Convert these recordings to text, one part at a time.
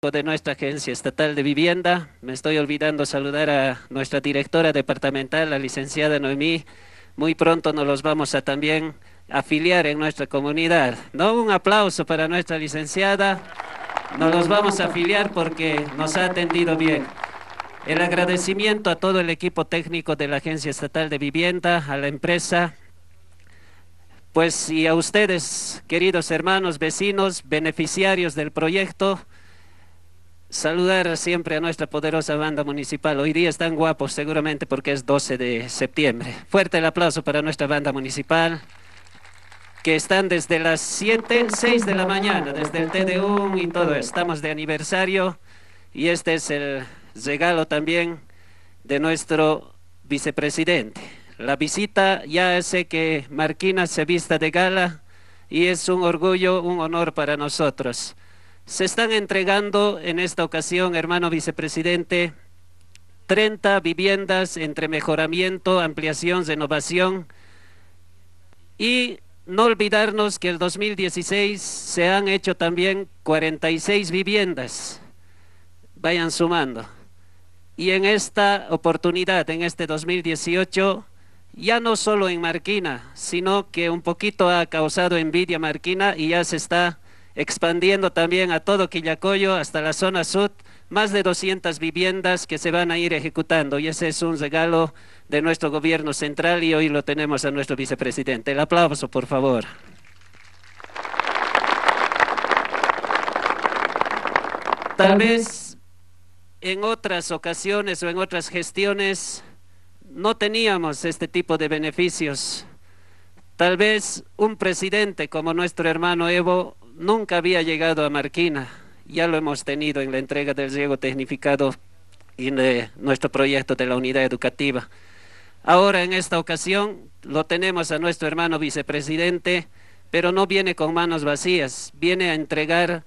de nuestra Agencia Estatal de Vivienda. Me estoy olvidando saludar a nuestra directora departamental, la licenciada Noemí. Muy pronto nos los vamos a también afiliar en nuestra comunidad. ¿No? Un aplauso para nuestra licenciada. Nos los vamos a afiliar porque nos ha atendido bien. El agradecimiento a todo el equipo técnico de la Agencia Estatal de Vivienda, a la empresa, pues y a ustedes, queridos hermanos, vecinos, beneficiarios del proyecto, Saludar siempre a nuestra poderosa banda municipal. Hoy día están guapos seguramente porque es 12 de septiembre. Fuerte el aplauso para nuestra banda municipal que están desde las 7, 6 de la mañana, desde el TDU y todo. Estamos de aniversario y este es el regalo también de nuestro vicepresidente. La visita, ya sé que Marquina se vista de gala y es un orgullo, un honor para nosotros. Se están entregando en esta ocasión, hermano vicepresidente, 30 viviendas entre mejoramiento, ampliación, renovación y no olvidarnos que el 2016 se han hecho también 46 viviendas. Vayan sumando. Y en esta oportunidad, en este 2018, ya no solo en Marquina, sino que un poquito ha causado envidia Marquina y ya se está expandiendo también a todo Quillacoyo hasta la zona sur, más de 200 viviendas que se van a ir ejecutando y ese es un regalo de nuestro gobierno central y hoy lo tenemos a nuestro vicepresidente. El aplauso, por favor. Tal vez en otras ocasiones o en otras gestiones no teníamos este tipo de beneficios. Tal vez un presidente como nuestro hermano Evo nunca había llegado a Marquina. Ya lo hemos tenido en la entrega del riego tecnificado y de nuestro proyecto de la unidad educativa. Ahora en esta ocasión lo tenemos a nuestro hermano vicepresidente, pero no viene con manos vacías, viene a entregar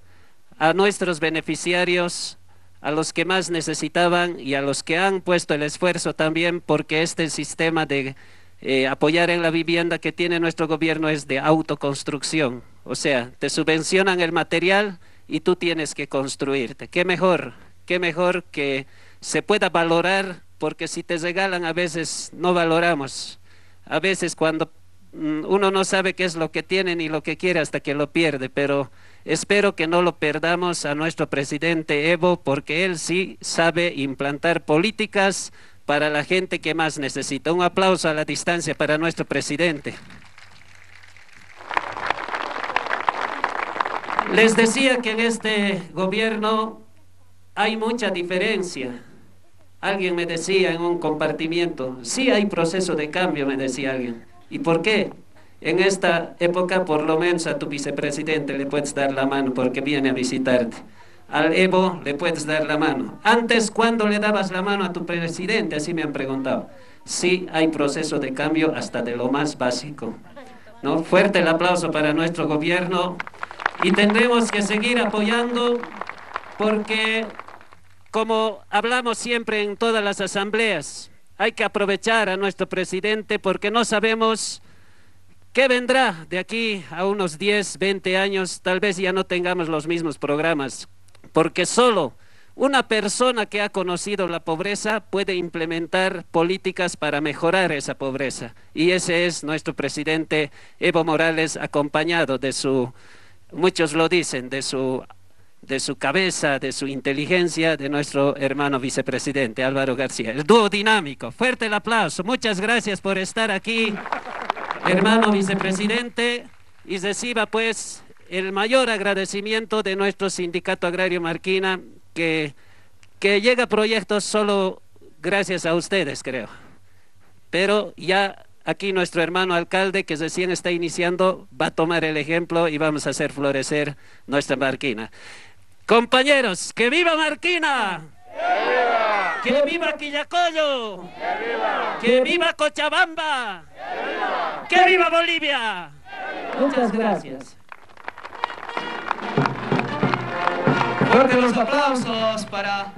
a nuestros beneficiarios, a los que más necesitaban y a los que han puesto el esfuerzo también porque este sistema de eh, apoyar en la vivienda que tiene nuestro gobierno es de autoconstrucción. O sea, te subvencionan el material y tú tienes que construirte. ¿Qué mejor? ¿Qué mejor que se pueda valorar? Porque si te regalan a veces no valoramos. A veces cuando mm, uno no sabe qué es lo que tiene ni lo que quiere hasta que lo pierde, pero espero que no lo perdamos a nuestro presidente Evo porque él sí sabe implantar políticas para la gente que más necesita. Un aplauso a la distancia para nuestro presidente. Les decía que en este gobierno hay mucha diferencia. Alguien me decía en un compartimiento, sí hay proceso de cambio, me decía alguien. ¿Y por qué? En esta época, por lo menos a tu vicepresidente le puedes dar la mano porque viene a visitarte al Evo le puedes dar la mano. Antes, ¿cuándo le dabas la mano a tu presidente? Así me han preguntado. Sí, hay proceso de cambio hasta de lo más básico. ¿no? Fuerte el aplauso para nuestro gobierno y tendremos que seguir apoyando porque, como hablamos siempre en todas las asambleas, hay que aprovechar a nuestro presidente porque no sabemos qué vendrá de aquí a unos 10, 20 años. Tal vez ya no tengamos los mismos programas porque solo una persona que ha conocido la pobreza puede implementar políticas para mejorar esa pobreza. Y ese es nuestro presidente Evo Morales, acompañado de su, muchos lo dicen, de su, de su cabeza, de su inteligencia, de nuestro hermano vicepresidente Álvaro García. El dúo dinámico. Fuerte el aplauso. Muchas gracias por estar aquí, hermano vicepresidente. Y reciba pues el mayor agradecimiento de nuestro sindicato agrario Marquina, que, que llega a proyectos solo gracias a ustedes, creo. Pero ya aquí nuestro hermano alcalde, que recién está iniciando, va a tomar el ejemplo y vamos a hacer florecer nuestra Marquina. Compañeros, ¡que viva Marquina! ¡Que viva! ¡Que viva Quillacoyo! ¡Que viva! ¡Que viva Cochabamba! ¡Que viva! ¡Que viva Bolivia! Muchas gracias. Fuerte los aplausos para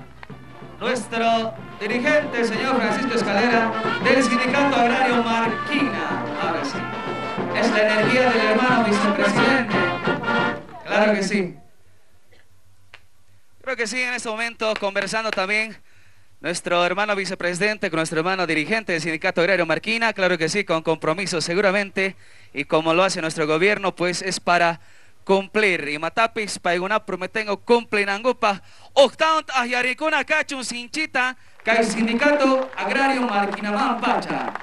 nuestro dirigente, señor Francisco Escalera, del Sindicato Agrario Marquina. Ahora sí. Es la energía del hermano vicepresidente. Claro que sí. Creo que sí, en este momento conversando también nuestro hermano vicepresidente con nuestro hermano dirigente del Sindicato Agrario Marquina, claro que sí, con compromiso seguramente, y como lo hace nuestro gobierno, pues es para cumplir. Y matapis, paiguna prometengo cumplir angupa, octaunt ahyarikuna cachun sinchita, el Sindicato Agrario Marquina Pacha.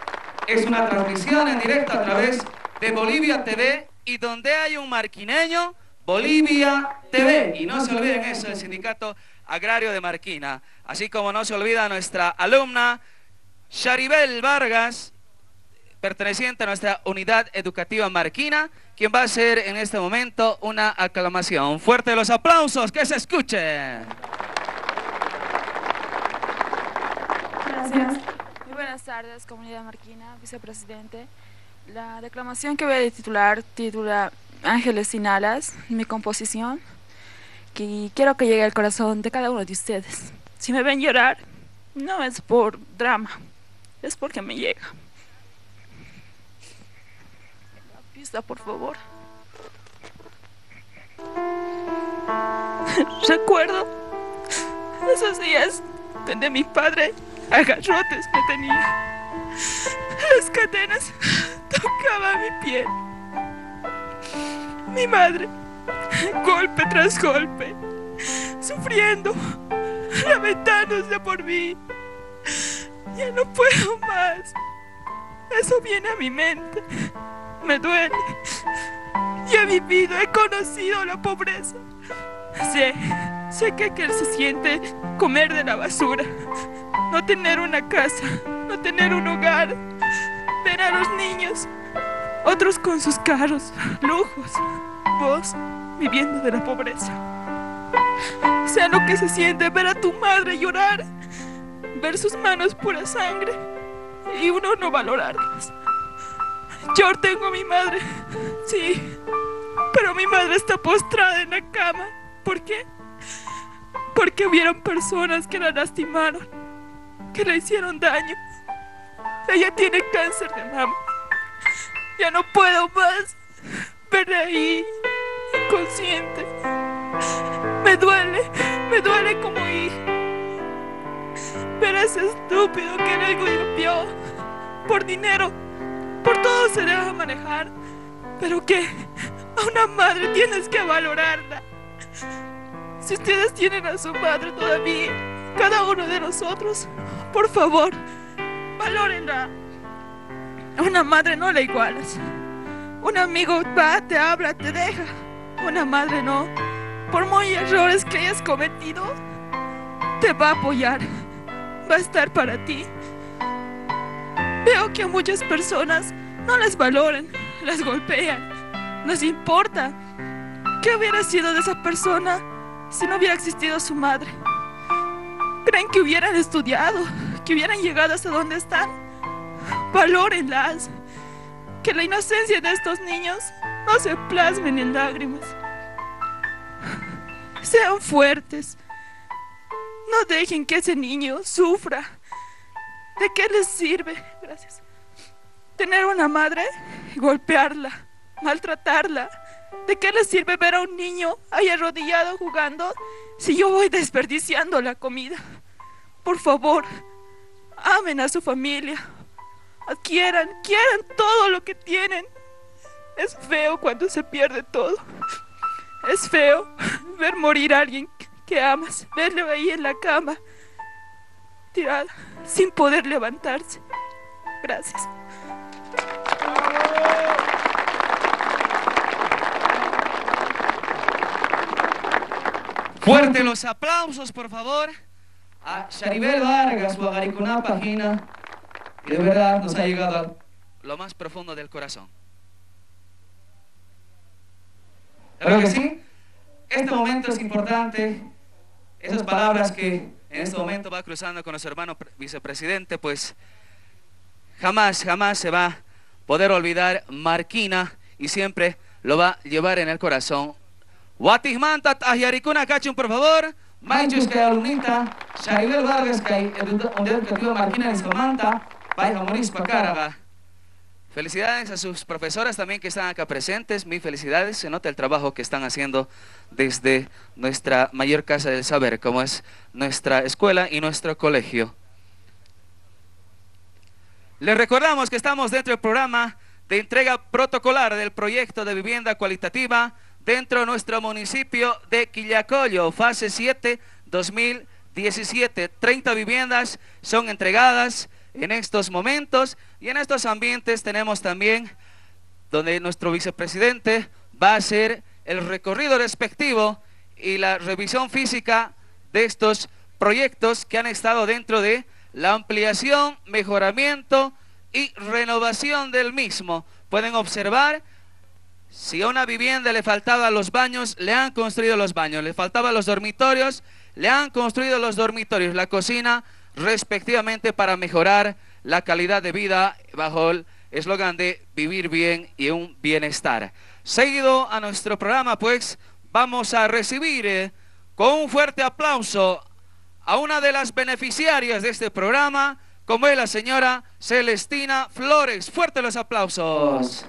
Es una transmisión en directo a través de Bolivia TV y donde hay un marquineño, Bolivia TV. Y no se olviden eso, el Sindicato Agrario de Marquina. Así como no se olvida nuestra alumna Sharibel Vargas, perteneciente a nuestra unidad educativa Marquina, quien va a hacer en este momento una aclamación. Fuerte los aplausos, que se escuche. Gracias. Muy buenas tardes, comunidad marquina, vicepresidente. La declamación que voy a titular titula Ángeles sin alas, mi composición, que quiero que llegue al corazón de cada uno de ustedes. Si me ven llorar, no es por drama, es porque me llega. La pista, por favor. Recuerdo esos días donde mi padre a garrotes me tenía. Las cadenas tocaban mi piel. Mi madre, golpe tras golpe, sufriendo, lamentándose por mí. Ya no puedo más. Eso viene a mi mente. Me duele. Y he vivido, he conocido la pobreza. Sé, sé que, que se siente comer de la basura, no tener una casa, no tener un hogar, ver a los niños, otros con sus carros, lujos, vos viviendo de la pobreza. Sé lo que se siente ver a tu madre llorar, ver sus manos pura sangre y uno no valorarlas. Yo tengo a mi madre, sí, pero mi madre está postrada en la cama. ¿Por qué? Porque hubieron personas que la lastimaron, que le hicieron daño. Ella tiene cáncer de mama. Ya no puedo más verla ahí, inconsciente. Me duele, me duele como hija. Ver a ese estúpido que le golpeó por dinero, por todo se deja manejar. Pero que a una madre tienes que valorarla. Si ustedes tienen a su madre todavía, cada uno de nosotros, por favor, valórenla. Una madre no la igualas. Un amigo va, te habla, te deja. Una madre no. Por muy errores que hayas cometido, te va a apoyar. Va a estar para ti. Veo que a muchas personas no les valoran, las golpean. Nos importa. ¿Qué hubiera sido de esa persona si no hubiera existido su madre? ¿Creen que hubieran estudiado? ¿Que hubieran llegado hasta donde están? Valórenlas. Que la inocencia de estos niños no se plasmen en lágrimas. Sean fuertes. No dejen que ese niño sufra. ¿De qué les sirve? Gracias. Tener una madre y golpearla, maltratarla. ¿De qué les sirve ver a un niño ahí arrodillado jugando si yo voy desperdiciando la comida? Por favor, amen a su familia. Adquieran, quieran todo lo que tienen. Es feo cuando se pierde todo. Es feo ver morir a alguien que amas, verlo ahí en la cama, tirada, sin poder levantarse. Gracias. Fuerte los aplausos, por favor, a Sharibel Vargas o a Garicuná Pagina, que de verdad nos ha llegado a lo más profundo del corazón. Claro que sí, este momento es importante, esas palabras que en este momento va cruzando con nuestro hermano vicepresidente, pues jamás, jamás se va a poder olvidar Marquina y siempre lo va a llevar en el corazón Watismanta Tahyarikuna Kachun, por favor. Maichus que alumnita, Sharibel Vargas que Unidad Educativa Marquina Pai. Felicidades a sus profesoras también que están acá presentes. Mis felicidades. Se nota el trabajo que están haciendo desde nuestra mayor casa del saber, como es nuestra escuela y nuestro colegio. Les recordamos que estamos dentro del programa de entrega protocolar del proyecto de vivienda cualitativa dentro de nuestro municipio de Quillacollo, fase 7, 2017. 30 viviendas son entregadas en estos momentos y en estos ambientes tenemos también donde nuestro vicepresidente va a hacer el recorrido respectivo y la revisión física de estos proyectos que han estado dentro de la ampliación, mejoramiento y renovación del mismo. Pueden observar si a una vivienda le faltaban los baños, le han construido los baños, le faltaban los dormitorios, le han construido los dormitorios, la cocina, respectivamente para mejorar la calidad de vida bajo el eslogan de vivir bien y un bienestar. Seguido a nuestro programa, pues vamos a recibir eh, con un fuerte aplauso a una de las beneficiarias de este programa, como es la señora Celestina Flores. Fuerte los aplausos.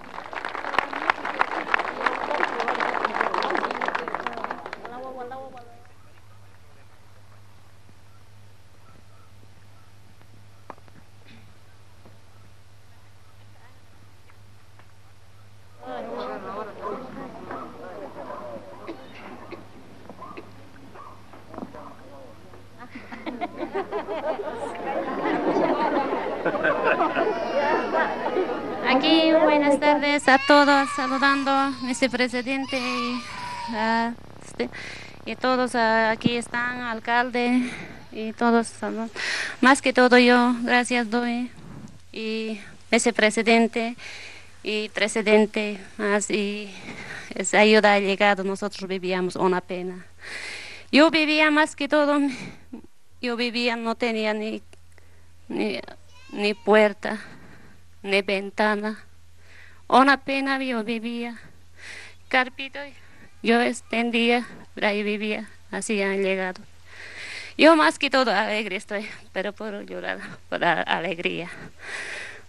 A todos, saludando a vicepresidente y, este, y todos aquí están, alcalde y todos, más que todo yo, gracias doy y vicepresidente y presidente más y esa ayuda ha llegado, nosotros vivíamos una pena. Yo vivía más que todo, yo vivía, no tenía ni, ni, ni puerta, ni ventana una pena yo vivía. Carpito yo extendía, ahí vivía, así han llegado. Yo más que todo alegre estoy, pero por llorar, por alegría.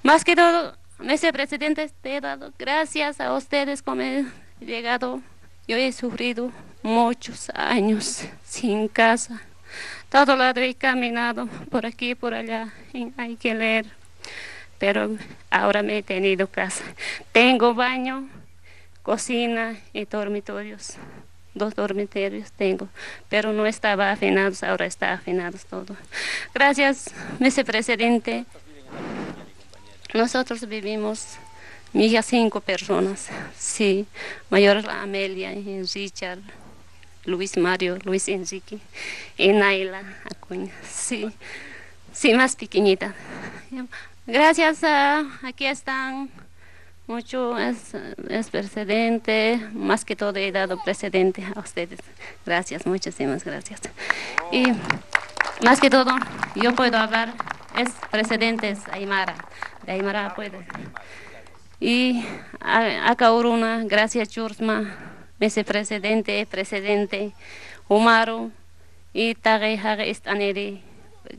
Más que todo, ese presidente, te he dado gracias a ustedes como he llegado. Yo he sufrido muchos años sin casa. Todo lado he caminado, por aquí, por allá, hay que leer pero ahora me he tenido casa. Tengo baño, cocina y dormitorios. Dos dormitorios tengo, pero no estaba afinados, ahora está afinados todo. Gracias, vicepresidente. Nosotros vivimos, mi hija, cinco personas. Sí, mayor Amelia, Richard, Luis Mario, Luis Enrique y Naila Acuña. Sí, sí, más pequeñita. Gracias, a, aquí están mucho es, es, precedente, más que todo he dado precedente a ustedes. Gracias, muchísimas gracias. Y más que todo, yo puedo hablar, es precedentes Aymara, de Aymara puede. Y acá Uruna, gracias Churma, vicepresidente, presidente, Umaru, y Tage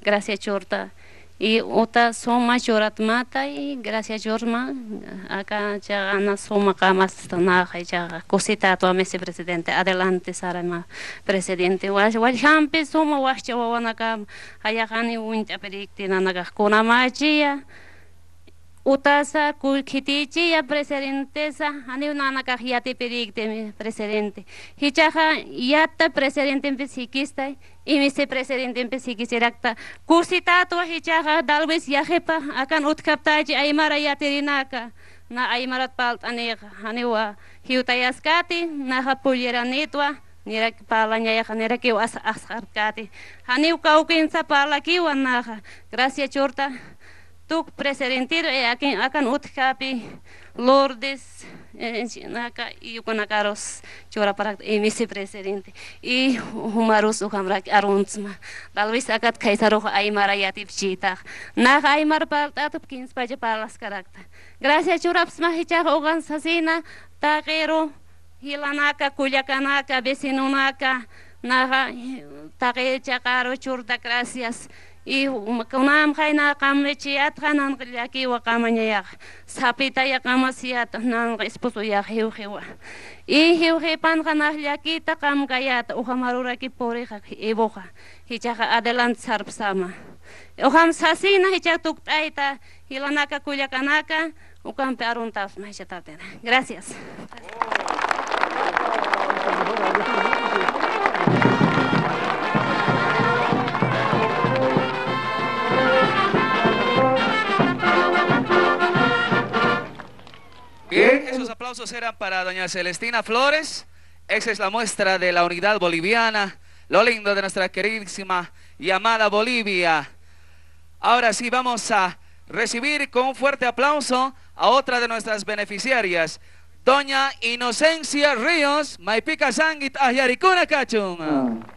gracias Churta Y uta soma churatmata y gracias Yorma, acá ya ana soma camas tanaja ya cosita tu mese presidente, adelante Sara ma presidente, wal wal hampe soma wacha wawana kam, ayahani winta perikti nanaga kuna machia. Utasa kulkitichi ya presidente sa ani nana ka hiate perikte presidente. Hichaja yatta presidente empesikista y vicepresidente empesikiserakta kursitato hichaja dalvez yajepa akan utkaptaji aymara yaterinaka. Na aymarat palt aneja anewa hiutayaskati naja pulyeranitwa nira palanya ya nira que as asarkati haniu kaukinsa pala kiwa naja. Gracias chorta tuk presidente akan akan utkapi Lourdes naka y Yukonakaros chora para y vicepresidente. Y Humarus Uhamrak Aruntsma. Dalvis akat Kaisaro Aymara Yatip Chita na Aymar Paltatup Kins Paja Palas Karakta Gracias Churaps Mahicha Hogan Sasina Taquero Hilanaka Cuyacanaka Vecinunaka. Naja Taque Chacaro Churta Gracias y kunam khayna qamlichiyat hanan qillakiwa qamañayaq ya. sapitayaq amasiyat nan q'ispusuyaq hiwjiwa y hiwjipanqa najllakita qamkayata uhamaruraki puriqa ibuqa hichaqa adelante sarpsama uham sasina hichaq tuktaita hilanaka kullakanaka ukampi aruntasma hichatapena gracias. Bien, esos aplausos eran para doña Celestina Flores. Esa es la muestra de la unidad boliviana, lo lindo de nuestra queridísima y amada Bolivia. Ahora sí vamos a recibir con un fuerte aplauso a otra de nuestras beneficiarias, doña Inocencia Ríos, Maipica Sangit Ayaricuna Cachun.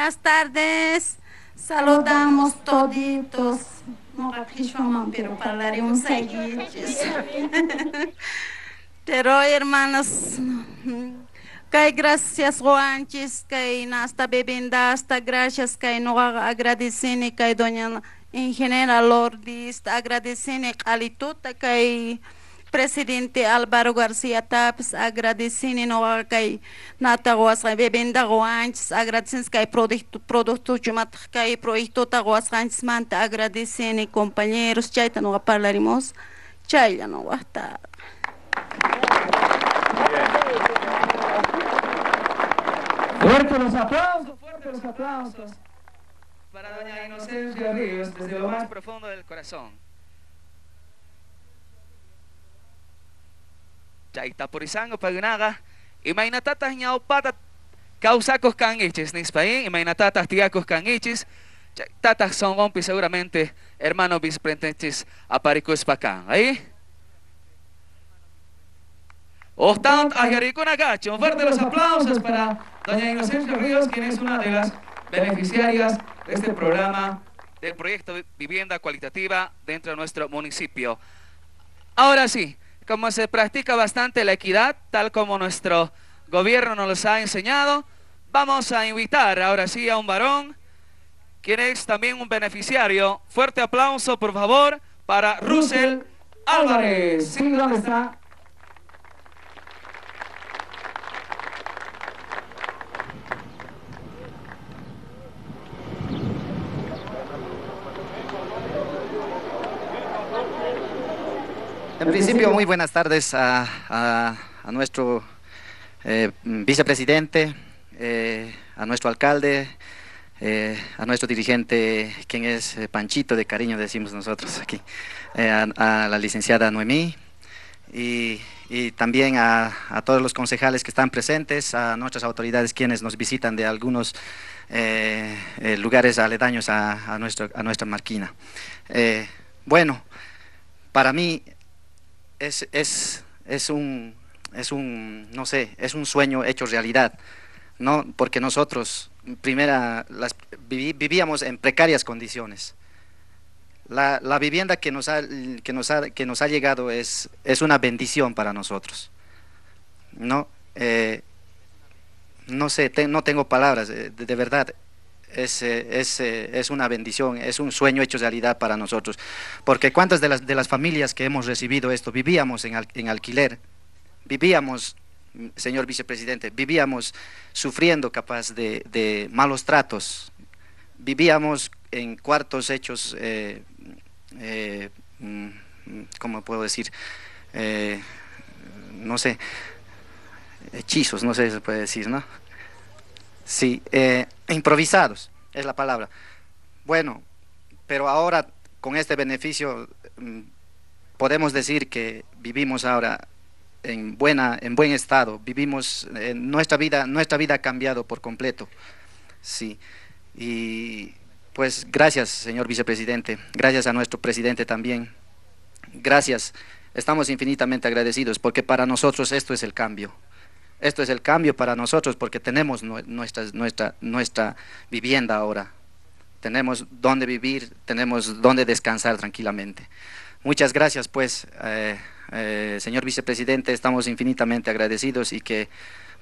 Buenas tardes, saludamos toditos. No pero. Pero hermanas, que gracias Juanches, que nasta bebenda, hasta gracias que no agradecen que doña ingeniera Lourdes, agradecen a que presidente Álvaro Garcia Tapes agradecendo no kai nata was bebenda antes agradecendo kai produto produto de mat kai proyecto ta was antes manta agradecendo companheiros chaita no falaremos chaila no guasta Fuerte los aplausos, fuerte los aplausos para doña Inocencia Ríos desde lo más profundo del corazón. Chaitapurizango pagnaga imaynatatas ñawpata kawsakos kangichis nispain imaynatatas tiakos kangichis tatas songonpi seguramente hermano vicepresidentes aparikuspa kan ahí. Ostant Ayaricuna Gacho, un fuerte los aplausos para doña Inocencia Ríos, quien es una de las beneficiarias de este programa del proyecto Vivienda Cualitativa dentro de nuestro municipio. Ahora sí, como se practica bastante la equidad, tal como nuestro gobierno nos ha enseñado, vamos a invitar ahora sí a un varón, quien es también un beneficiario. Fuerte aplauso, por favor, para Russell Álvarez. Sí, ¿dónde está? En principio, muy buenas tardes a, nuestro eh, vicepresidente, eh, a nuestro alcalde, eh, a nuestro dirigente, quien es Panchito de cariño, decimos nosotros aquí, a, la licenciada Noemí y, también a, todos los concejales que están presentes, a nuestras autoridades quienes nos visitan de algunos lugares aledaños a, nuestro, a nuestra marquina. bueno, para mí es, es, es, un, es un, no sé, es un sueño hecho realidad, ¿no? Porque nosotros, primera, las, vivíamos en precarias condiciones. La, la, vivienda que nos ha, que nos ha, que nos ha llegado es, es una bendición para nosotros, ¿no? Eh, no sé, no tengo palabras, eh, de verdad, es, es, es, una bendición, es un sueño hecho realidad para nosotros. Porque cuántas de las, de las familias que hemos recibido esto vivíamos en, en alquiler, vivíamos, señor vicepresidente, vivíamos sufriendo capaz de, de malos tratos, vivíamos en cuartos hechos, eh, eh, mm, ¿cómo puedo decir? Eh, no sé, hechizos, no sé si se puede decir, ¿no? Sí, eh, improvisados es la palabra. Bueno, pero ahora con este beneficio mm, podemos decir que vivimos ahora en buena en buen estado vivimos en nuestra vida nuestra vida ha cambiado por completo. Sí y pues gracias señor vicepresidente gracias a nuestro presidente también. Gracias estamos infinitamente agradecidos porque para nosotros esto es el cambio esto es el cambio para nosotros porque tenemos nuestra, nuestra, nuestra vivienda ahora. Tenemos dónde vivir, tenemos dónde descansar tranquilamente. Muchas gracias, pues, eh, eh, señor vicepresidente, estamos infinitamente agradecidos y que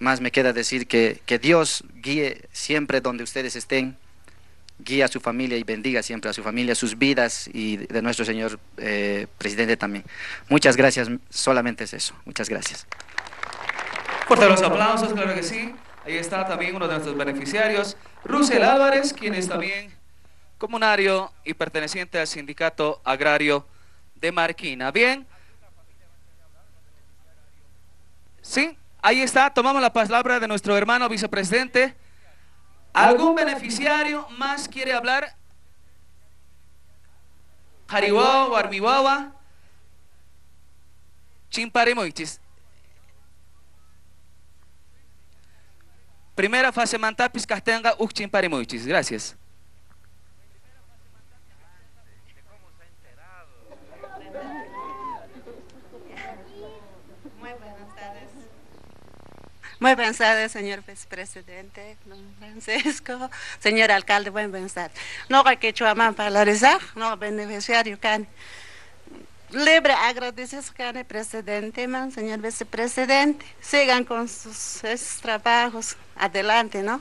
más me queda decir que, que Dios guíe siempre donde ustedes estén, guíe a su familia y bendiga siempre a su familia, sus vidas y de nuestro señor eh, presidente también. Muchas gracias, solamente es eso. Muchas gracias. Fuerte los aplausos, claro que sí. Ahí está también uno de nuestros beneficiarios, Russell Álvarez, quien es también comunario y perteneciente al Sindicato Agrario de Marquina. Bien. Sí, ahí está. Tomamos la palabra de nuestro hermano vicepresidente. ¿Algún beneficiario más quiere hablar? Jariwawa, Armiwawa, Chimparemoichis. Primera fase mantapis castenga uk Chimparemoichis. Gracias. Muy buenas tardes, señor vicepresidente, don Francisco, señor alcalde, buen buenas No hay que chuamán polarizar, no beneficiario can. Libre agradecido can presidente, man, señor vicepresidente. Sigan con sus trabajos adelante, ¿no?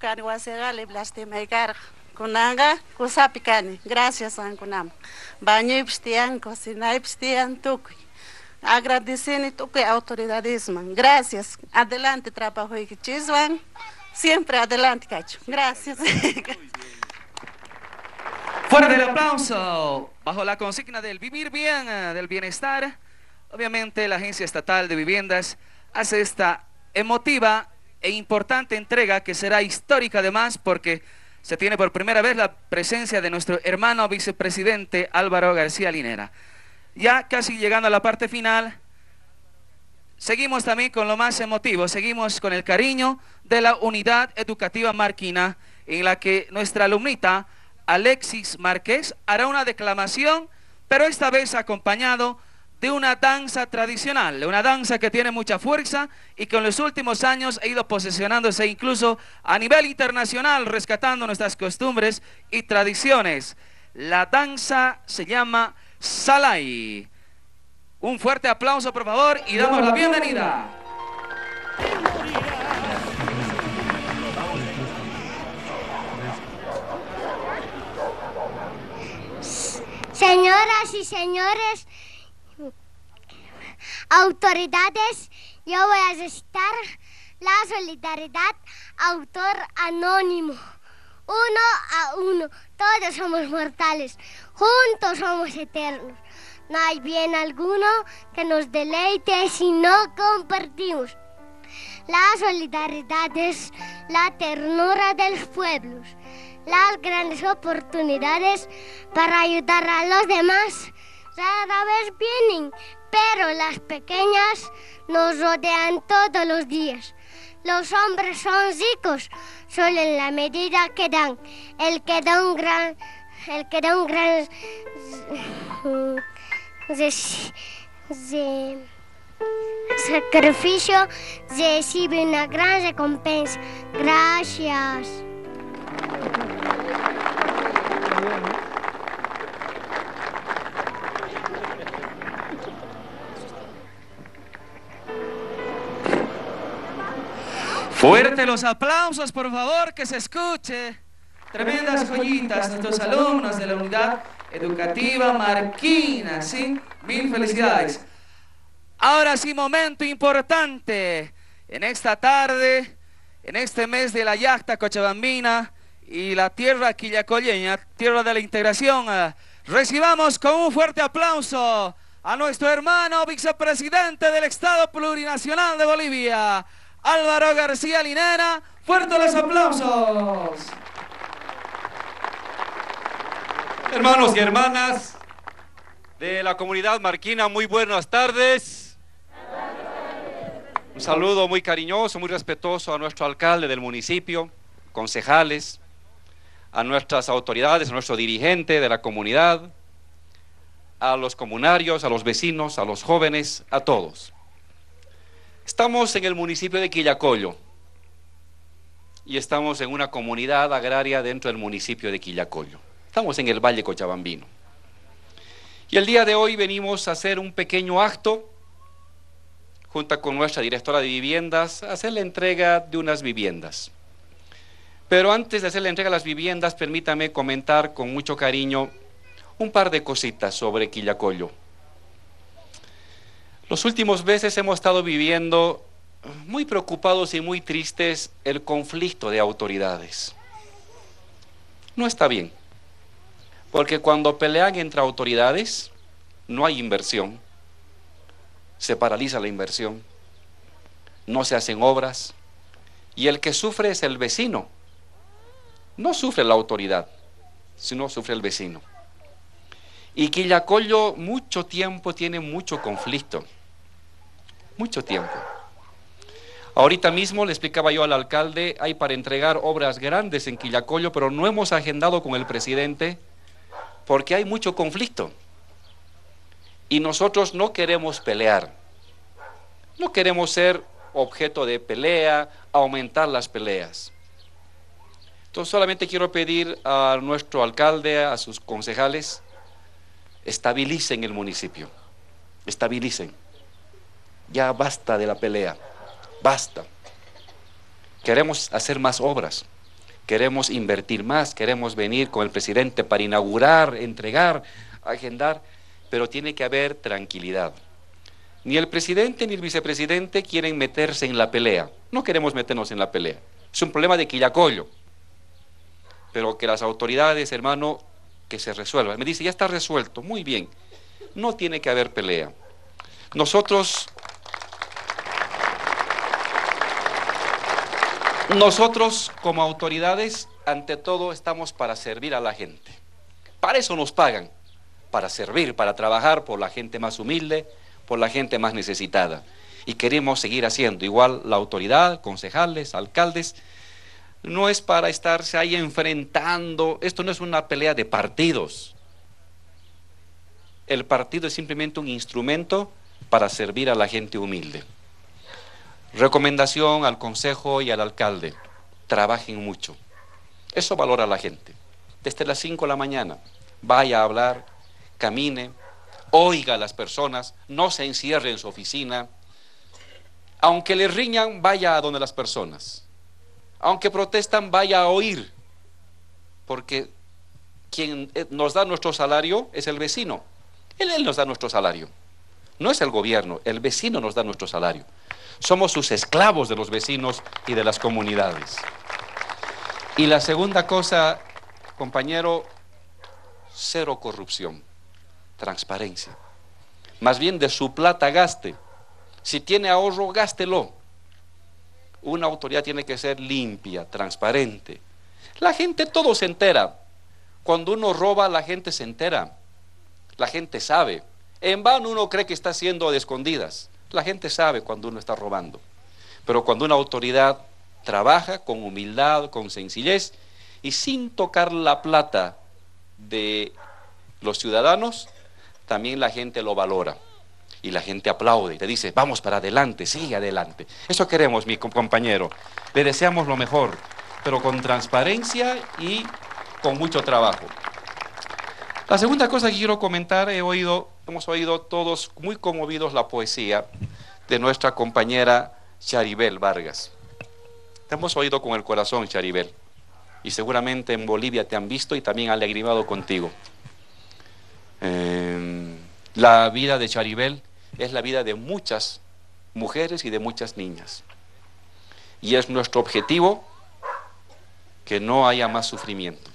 Can guasegali, blastima y carga. Kunanga, kusapi cani. Gracias, Ankunam. Baño y cocina y tukuy. Agradecendo tu que autoridades, Gracias. Adelante, trabajo y chiswan. Siempre adelante, Cacho. Gracias. Fuera el aplauso. Bajo la consigna del vivir bien, eh, del bienestar, obviamente la Agencia Estatal de Viviendas hace esta emotiva e importante entrega que será histórica además porque se tiene por primera vez la presencia de nuestro hermano vicepresidente Álvaro García Linera. Ya casi llegando a la parte final, seguimos también con lo más emotivo, seguimos con el cariño de la unidad educativa marquina, en la que nuestra alumnita Alexis Márquez hará una declamación, pero esta vez acompañado de una danza tradicional, una danza que tiene mucha fuerza y que en los últimos años ha ido posesionándose incluso a nivel internacional, rescatando nuestras costumbres y tradiciones. La danza se llama Salai. Un fuerte aplauso, por favor, y damos la bienvenida. Señoras y señores, autoridades, yo voy a recitar la solidaridad autor anónimo. Uno a uno, todos somos mortales juntos somos eternos. No hay bien alguno que nos deleite si no compartimos. La solidaridad es la ternura de los pueblos, las grandes oportunidades para ayudar a los demás rara vez vienen, pero las pequeñas nos rodean todos los días. Los hombres son ricos solo en la medida que dan. El que da un gran el que da un gran sacrificio recibe una gran recompensa. Gracias. Fuerte los aplausos, por favor, que se escuche. Tremendas joyitas, nuestros alumnos de la unidad educativa Marquina, ¿sí? Mil felicidades. Ahora sí, momento importante. En esta tarde, en este mes de la yacta cochabambina y la tierra quillacolleña, tierra de la integración, eh, recibamos con un fuerte aplauso a nuestro hermano vicepresidente del Estado Plurinacional de Bolivia, Álvaro García Linera. Fuerte los aplausos. Hermanos y hermanas de la comunidad marquina, muy buenas tardes. Un saludo muy cariñoso, muy respetuoso a nuestro alcalde del municipio, concejales, a nuestras autoridades, a nuestro dirigente de la comunidad, a los comunarios, a los vecinos, a los jóvenes, a todos. Estamos en el municipio de Quillacollo y estamos en una comunidad agraria dentro del municipio de Quillacollo. Estamos en el Valle Cochabambino. Y el día de hoy venimos a hacer un pequeño acto junto con nuestra directora de viviendas, a hacer la entrega de unas viviendas. Pero antes de hacer la entrega de las viviendas, permítame comentar con mucho cariño un par de cositas sobre Quillacollo. Los últimos meses hemos estado viviendo muy preocupados y muy tristes el conflicto de autoridades. No está bien, porque cuando pelean entre autoridades no hay inversión se paraliza la inversión, no se hacen obras y el que sufre es el vecino. No sufre la autoridad, sino sufre el vecino. Y Quillacollo mucho tiempo tiene mucho conflicto, mucho tiempo. Ahorita mismo le explicaba yo al alcalde, hay para entregar obras grandes en Quillacollo, pero no hemos agendado con el presidente porque hay mucho conflicto. Y nosotros no queremos pelear, no queremos ser objeto de pelea, aumentar las peleas. Entonces solamente quiero pedir a nuestro alcalde, a sus concejales, estabilicen el municipio, estabilicen. Ya basta de la pelea, basta. Queremos hacer más obras, queremos invertir más, queremos venir con el presidente para inaugurar, entregar, agendar pero tiene que haber tranquilidad. Ni el presidente ni el vicepresidente quieren meterse en la pelea. No queremos meternos en la pelea. Es un problema de Quillacollo. Pero que las autoridades, hermano, que se resuelva. Me dice, ya está resuelto. Muy bien. No tiene que haber pelea. Nosotros Nosotros como autoridades, ante todo, estamos para servir a la gente. Para eso nos pagan para servir, para trabajar por la gente más humilde, por la gente más necesitada. Y queremos seguir haciendo. Igual la autoridad, concejales, alcaldes, no es para estarse ahí enfrentando, esto no es una pelea de partidos. El partido es simplemente un instrumento para servir a la gente humilde. Recomendación al consejo y al alcalde, trabajen mucho. Eso valora a la gente. Desde las 5 de la mañana, vaya a hablar camine, oiga a las personas, no se encierre en su oficina. Aunque le riñan, vaya a donde las personas. Aunque protestan, vaya a oír. Porque quien eh, nos da nuestro salario es el vecino. Él, él nos da nuestro salario. No es el gobierno, el vecino nos da nuestro salario. Somos sus esclavos de los vecinos y de las comunidades. Y la segunda cosa, compañero, cero corrupción transparencia. Más bien de su plata gaste. Si tiene ahorro, gástelo. Una autoridad tiene que ser limpia, transparente. La gente todo se entera. Cuando uno roba, la gente se entera. La gente sabe. En vano uno cree que está haciendo de escondidas. La gente sabe cuando uno está robando. Pero cuando una autoridad trabaja con humildad, con sencillez y sin tocar la plata de los ciudadanos, también la gente lo valora. Y la gente aplaude y te dice, vamos para adelante, sigue adelante. Eso queremos, mi compañero. Le deseamos lo mejor, pero con transparencia y con mucho trabajo. La segunda cosa que quiero comentar, he oído, hemos oído todos muy conmovidos la poesía de nuestra compañera Charibel Vargas. Te hemos oído con el corazón, Charibel. Y seguramente en Bolivia te han visto y también han lagrimado contigo. Em, la vida de Charibel es la vida de muchas mujeres y de muchas niñas. Y es nuestro objetivo que no haya más sufrimiento.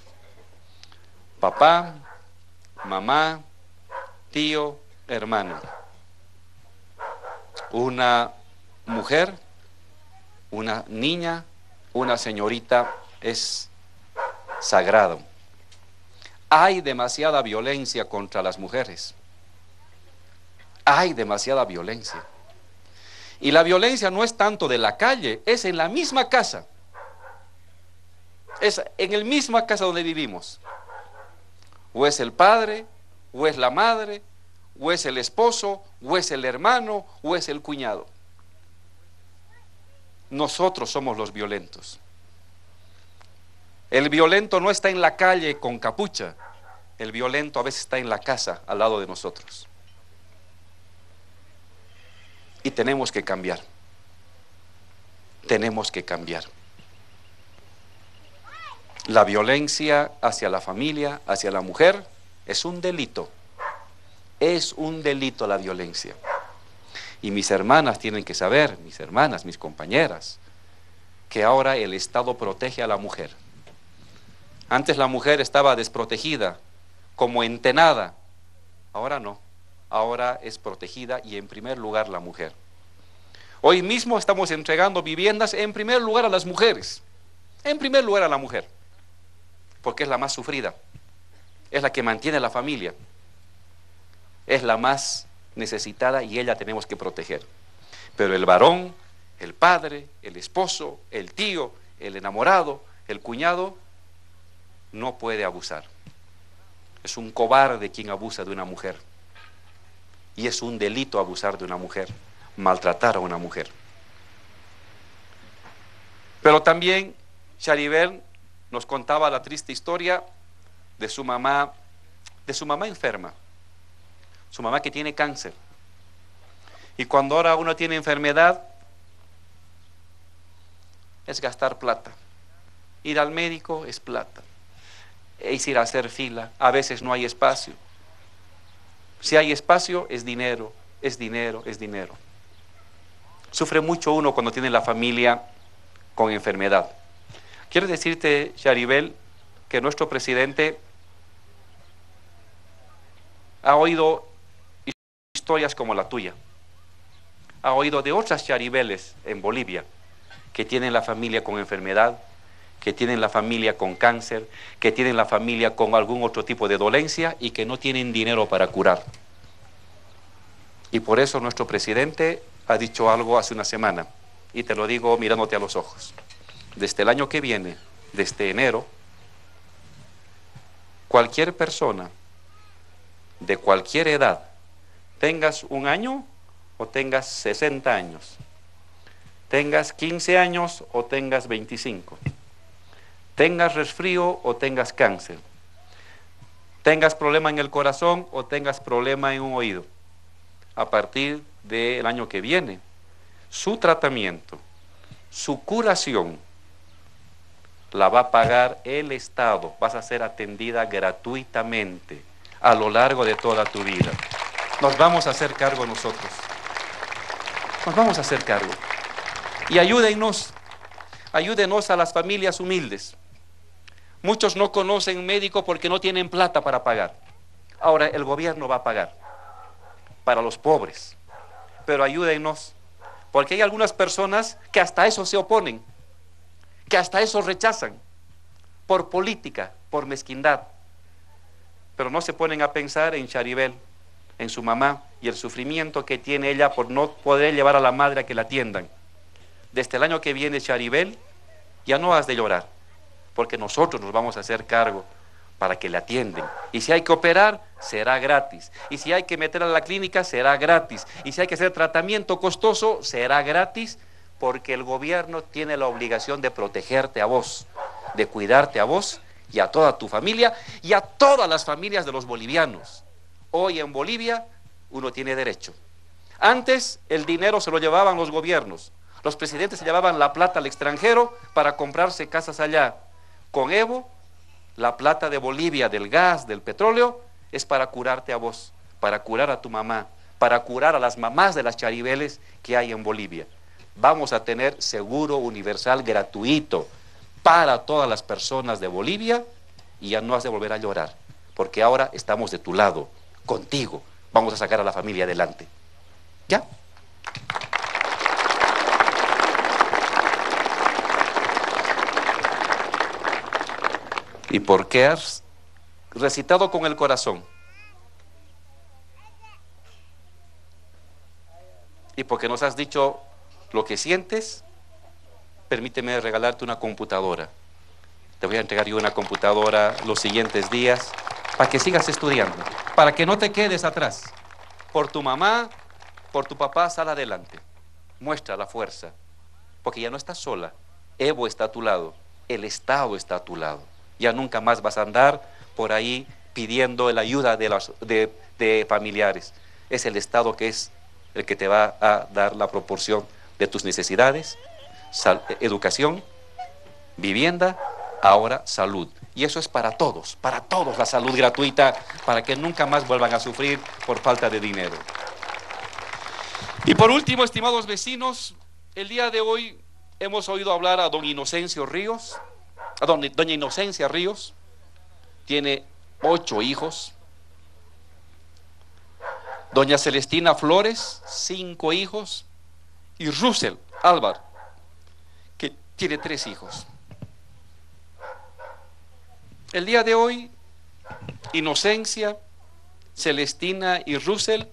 Papá, mamá, tío, hermano. Una mujer, una niña, una señorita es sagrado. Hay demasiada violencia contra las mujeres. Hay demasiada violencia. Y la violencia no es tanto de la calle, es en la misma casa. Es en la misma casa donde vivimos. O es el padre, o es la madre, o es el esposo, o es el hermano, o es el cuñado. Nosotros somos los violentos. El violento no está en la calle con capucha. el violento a veces está en la casa al lado de nosotros. Tenemos que cambiar. Tenemos que cambiar. La violencia hacia la familia, hacia la mujer, es un delito. Es un delito la violencia. Y mis hermanas tienen que saber, mis hermanas, mis compañeras, que ahora el Estado protege a la mujer. Antes la mujer estaba desprotegida, como entenada. Ahora no. Ahora es protegida y en primer lugar la mujer. Hoy mismo estamos entregando viviendas en primer lugar a las mujeres. En primer lugar a la mujer. Porque es la más sufrida. Es la que mantiene la familia. Es la más necesitada y ella tenemos que proteger. Pero el varón, el padre, el esposo, el tío, el enamorado, el cuñado, no puede abusar. Es un cobarde quien abusa de una mujer. Y es un delito abusar de una mujer, maltratar a una mujer. Pero también Charibel nos contaba la triste historia de su mamá, de su mamá enferma, su mamá que tiene cáncer. Y cuando ahora uno tiene enfermedad, es gastar plata. Ir al médico es plata es ir a hacer fila. A veces no hay espacio. Si hay espacio, es dinero, es dinero, es dinero. Sufre mucho uno cuando tiene la familia con enfermedad. Quiero decirte, Charibel, que nuestro presidente ha oído historias como la tuya. Ha oído de otras Charibeles en Bolivia que tienen la familia con enfermedad que tienen la familia con cáncer, que tienen la familia con algún otro tipo de dolencia y que no tienen dinero para curar. Y por eso nuestro presidente ha dicho algo hace una semana, y te lo digo mirándote a los ojos. Desde el año que viene, desde enero, cualquier persona de cualquier edad, tengas un año o tengas 60 años, tengas 15 años o tengas 25, tengas resfrío o tengas cáncer, tengas problema en el corazón o tengas problema en un oído, a partir del año que viene, su tratamiento, su curación, la va a pagar el Estado, vas a ser atendida gratuitamente a lo largo de toda tu vida. Nos vamos a hacer cargo nosotros. Nos vamos a hacer cargo. Y ayúdenos, ayúdenos a las familias humildes. Muchos no conocen médico porque no tienen plata para pagar. Ahora el gobierno va a pagar para los pobres. Pero ayúdenos, porque hay algunas personas que hasta eso se oponen, que hasta eso rechazan, por política, por mezquindad. Pero no se ponen a pensar en Charibel, en su mamá y el sufrimiento que tiene ella por no poder llevar a la madre a que la atiendan. Desde el año que viene, Charibel, ya no has de llorar porque nosotros nos vamos a hacer cargo para que le atienden. Y si hay que operar, será gratis. Y si hay que meter a la clínica, será gratis. Y si hay que hacer tratamiento costoso, será gratis, porque el gobierno tiene la obligación de protegerte a vos, de cuidarte a vos y a toda tu familia y a todas las familias de los bolivianos. Hoy en Bolivia uno tiene derecho. Antes el dinero se lo llevaban los gobiernos. Los presidentes se llevaban la plata al extranjero para comprarse casas allá con Evo, la plata de Bolivia, del gas, del petróleo, es para curarte a vos, para curar a tu mamá, para curar a las mamás de las charibeles que hay en Bolivia. Vamos a tener seguro universal gratuito para todas las personas de Bolivia y ya no has de volver a llorar, porque ahora estamos de tu lado, contigo. Vamos a sacar a la familia adelante. ¿Ya? Y porque has recitado con el corazón. Y porque nos has dicho lo que sientes, permíteme regalarte una computadora. Te voy a entregar yo una computadora los siguientes días para que sigas estudiando, para que no te quedes atrás. Por tu mamá, por tu papá, sal adelante. Muestra la fuerza, porque ya no estás sola. Evo está a tu lado, el Estado está a tu lado ya nunca más vas a andar por ahí pidiendo la ayuda de, familiares. Es el Estado que es el que te va a dar la proporción de tus necesidades, educación, vivienda, ahora salud. Y eso es para todos, para todos la salud gratuita, para que nunca más vuelvan a sufrir por falta de dinero. Y por último, estimados vecinos, el día de hoy hemos oído hablar a don Inocencio Ríos, doña Inocencia Ríos, tiene ocho hijos. Doña Celestina Flores, cinco hijos. Y Russell Álvaro, que tiene tres hijos. El día de hoy, Inocencia, Celestina y Russell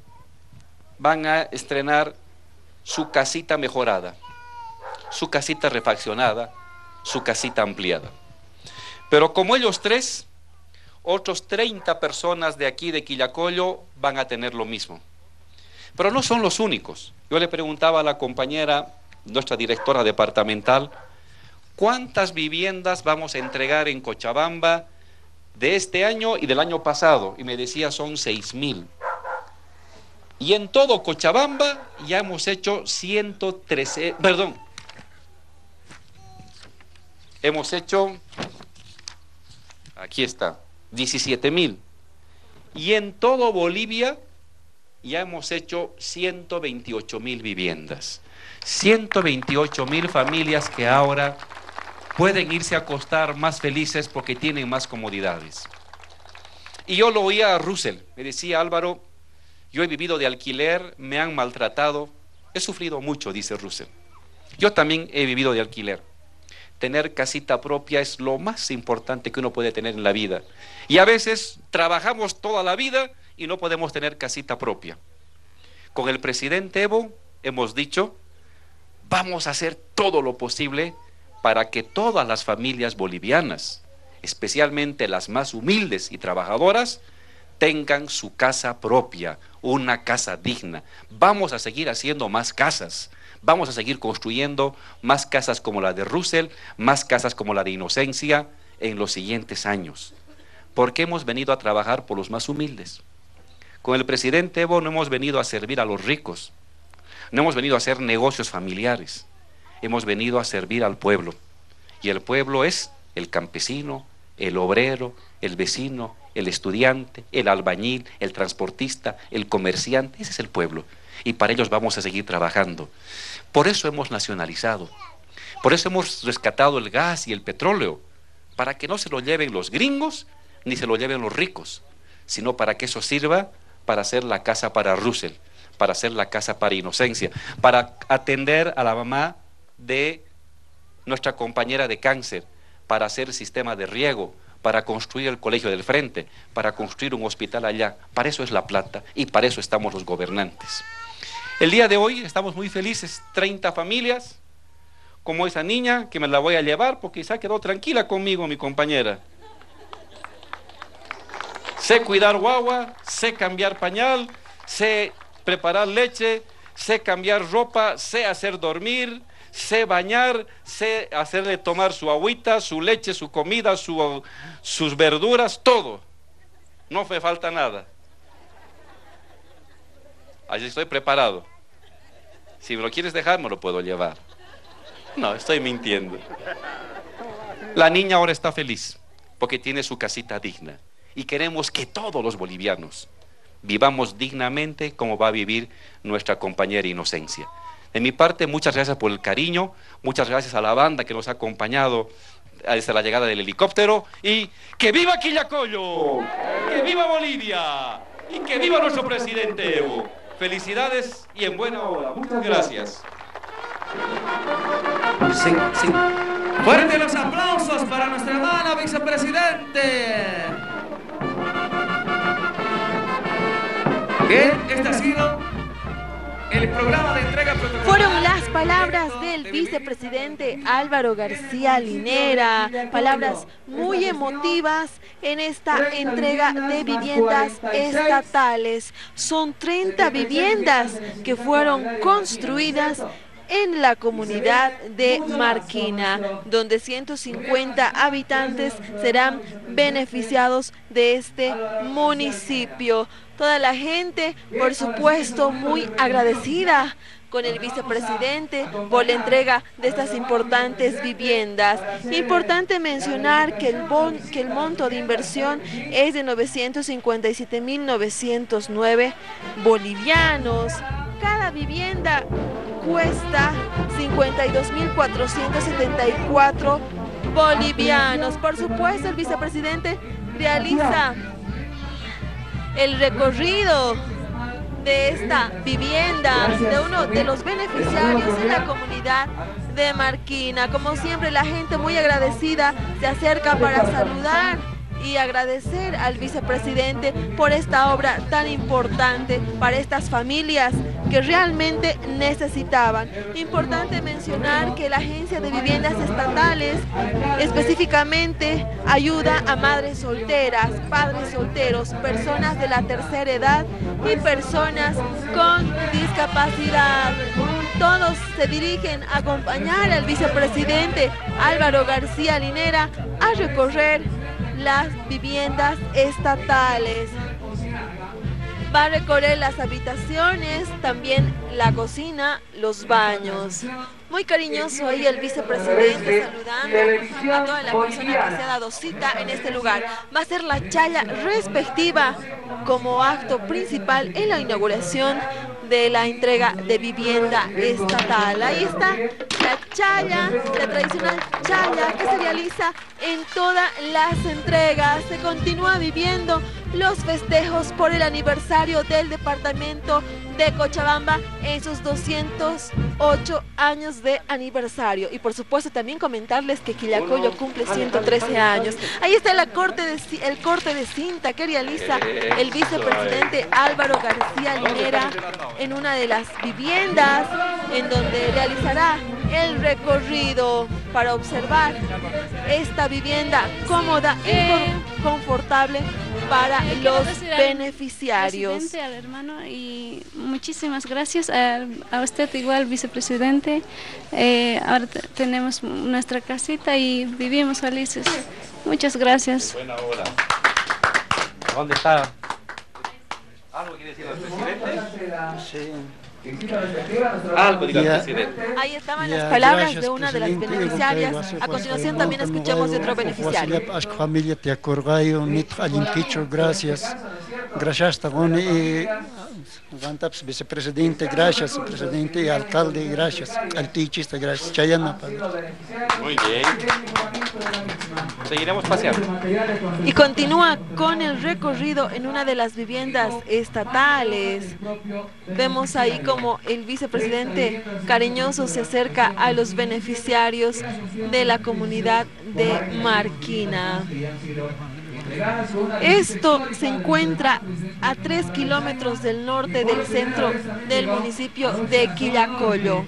van a estrenar su casita mejorada, su casita refaccionada, su casita ampliada. Pero como ellos tres, otros 30 personas de aquí de Quillacollo van a tener lo mismo. Pero no son los únicos. Yo le preguntaba a la compañera, nuestra directora departamental, ¿cuántas viviendas vamos a entregar en Cochabamba de este año y del año pasado? Y me decía, son 6 mil. Y en todo Cochabamba ya hemos hecho 113, perdón, hemos hecho, aquí está, 17 mil. Y en todo Bolivia ya hemos hecho 128 mil viviendas. 128 mil familias que ahora pueden irse a acostar más felices porque tienen más comodidades. Y yo lo oía a Russell, me decía Álvaro, yo he vivido de alquiler, me han maltratado, he sufrido mucho, dice Russell. Yo también he vivido de alquiler tener casita propia es lo más importante que uno puede tener en la vida. Y a veces trabajamos toda la vida y no podemos tener casita propia. Con el presidente Evo hemos dicho, vamos a hacer todo lo posible para que todas las familias bolivianas, especialmente las más humildes y trabajadoras, tengan su casa propia, una casa digna. Vamos a seguir haciendo más casas. Vamos a seguir construyendo más casas como la de Russell, más casas como la de Inocencia en los siguientes años. Porque hemos venido a trabajar por los más humildes. Con el presidente Evo no hemos venido a servir a los ricos, no hemos venido a hacer negocios familiares, hemos venido a servir al pueblo. Y el pueblo es el campesino, el obrero, el vecino, el estudiante, el albañil, el transportista, el comerciante, ese es el pueblo. Y para ellos vamos a seguir trabajando. Por eso hemos nacionalizado. Por eso hemos rescatado el gas y el petróleo. Para que no se lo lleven los gringos ni se lo lleven los ricos, sino para que eso sirva para hacer la casa para Russell, para hacer la casa para Inocencia, para atender a la mamá de nuestra compañera de cáncer, para hacer el sistema de riego, para construir el colegio del frente, para construir un hospital allá. Para eso es la plata y para eso estamos los gobernantes. El día de hoy estamos muy felices, 30 familias, como esa niña que me la voy a llevar porque quizá quedó tranquila conmigo mi compañera. Sé cuidar guagua, sé cambiar pañal, sé preparar leche, sé cambiar ropa, sé hacer dormir, sé bañar, sé hacerle tomar su agüita, su leche, su comida, sus verduras, todo. No me falta nada. Allí estoy preparado. Si me lo quieres dejar, me lo puedo llevar. No, estoy mintiendo. La niña ahora está feliz porque tiene su casita digna. Y queremos que todos los bolivianos vivamos dignamente como va a vivir nuestra compañera Inocencia. De mi parte, muchas gracias por el cariño, muchas gracias a la banda que nos ha acompañado desde la llegada del helicóptero y que viva Quillacollo, que viva Bolivia y que viva nuestro presidente Evo. Felicidades y en buena hora. Muchas gracias. Fuerte los aplausos para nuestra hermana vicepresidente. Bien, este ha sido Fueron las palabras del vicepresidente Álvaro García Linera, palabras muy emotivas en esta entrega de viviendas estatales. Son 30 viviendas que fueron construidas en la comunidad de Marquina, donde 150 habitantes serán beneficiados de este municipio. Toda la gente, por supuesto, muy agradecida con el vicepresidente por la entrega de estas importantes viviendas. Importante mencionar que el, que el monto de inversión es de 957.909 bolivianos. Cada vivienda cuesta 52.474 bolivianos. Por supuesto, el vicepresidente realiza el recorrido de esta vivienda, de uno de los beneficiarios en la comunidad de Marquina. Como siempre, la gente muy agradecida se acerca para saludar y agradecer al vicepresidente por esta obra tan importante para estas familias que realmente necesitaban. Importante mencionar que la Agencia de Viviendas Estatales específicamente ayuda a madres solteras, padres solteros, personas de la tercera edad y personas con discapacidad. Todos se dirigen a acompañar al vicepresidente Álvaro García Linera a recorrer las viviendas estatales. Va a recorrer las habitaciones, también la cocina, los baños. Muy cariñoso ahí el vicepresidente saludando a toda la persona que se ha dado cita en este lugar. Va a ser la chaya respectiva como acto principal en la inauguración de la entrega de vivienda estatal. Ahí está la chaya, la tradicional chaya que se realiza en todas las entregas. Se continúa viviendo los festejos por el aniversario del departamento de Cochabamba en sus 208 años de aniversario. Y por supuesto también comentarles que Quillacoyo cumple 113 años. Ahí está el corte de cinta que realiza el vicepresidente Álvaro García Linera en una de las viviendas en donde realizará el recorrido para observar esta vivienda cómoda y eh. confortable para los beneficiarios. Al hermano y muchísimas gracias a, usted igual vicepresidente. Eh, ahora tenemos nuestra casita y vivimos felices. Muchas gracias. Buena hora. ¿Dónde está? ¿Algo quiere decir el presidente? Sí. Ahí estaban las palabras de una de las beneficiarias. A continuación también escuchamos de otro beneficiario. familia te gracias. Gracias, y vicepresidente, gracias, presidente y alcalde, gracias, altichista, gracias, Chayana. Muy bien. Seguiremos paseando. Y continúa con el recorrido en una de las viviendas estatales. Vemos ahí como el vicepresidente cariñoso se acerca a los beneficiarios de la comunidad de Marquina. Esto se encuentra a tres kilómetros del norte del centro del municipio de Quillacollo.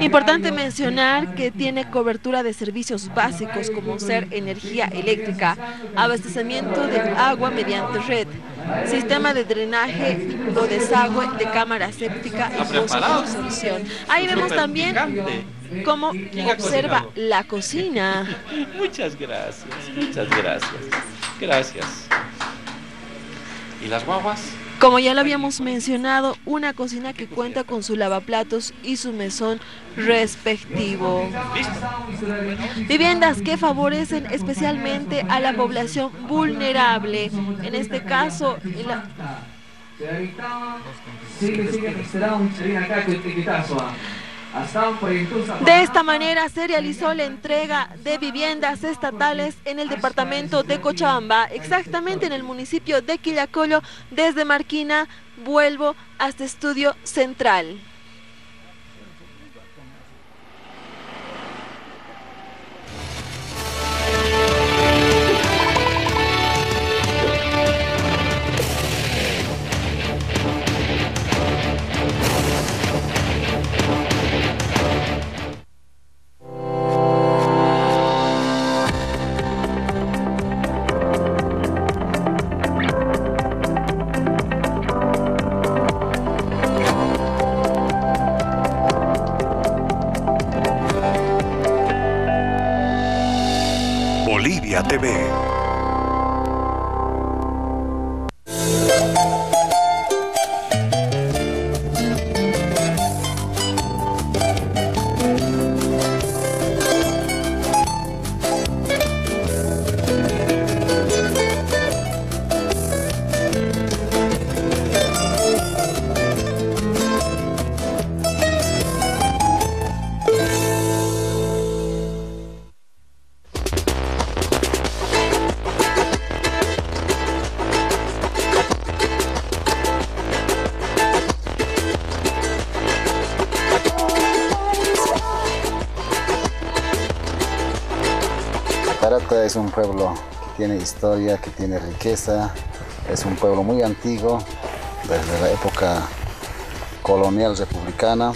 Importante mencionar que tiene cobertura de servicios básicos como ser energía eléctrica, abastecimiento de agua mediante red, sistema de drenaje o desagüe de cámara séptica y solución. Ahí vemos también cómo observa la cocina. Muchas gracias, muchas gracias. Gracias. ¿Y las guaguas? Como ya lo habíamos mencionado, una cocina que cuenta con su lavaplatos y su mesón respectivo. Viviendas que favorecen especialmente a la población vulnerable. En este caso, la... De esta manera se realizó la entrega de viviendas estatales en el departamento de Cochabamba, exactamente en el municipio de Quillacollo, desde Marquina, vuelvo hasta Estudio Central. Pueblo que tiene historia, que tiene riqueza, es un pueblo muy antiguo, desde la época colonial republicana.